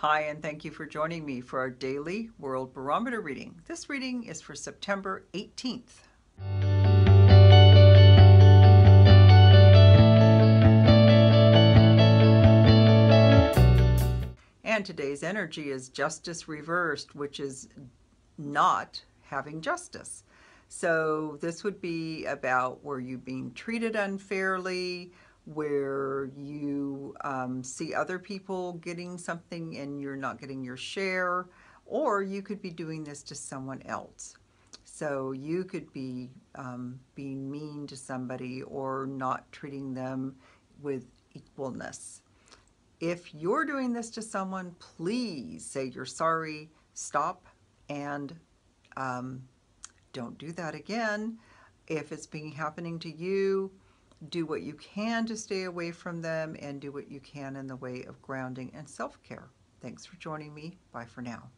Hi, and thank you for joining me for our daily World Barometer reading. This reading is for September 18th. And today's energy is justice reversed, which is not having justice. So this would be about were you being treated unfairly, where you um, see other people getting something and you're not getting your share, or you could be doing this to someone else. So you could be um, being mean to somebody or not treating them with equalness. If you're doing this to someone, please say you're sorry, stop, and um, don't do that again. If it's being happening to you, do what you can to stay away from them and do what you can in the way of grounding and self-care. Thanks for joining me. Bye for now.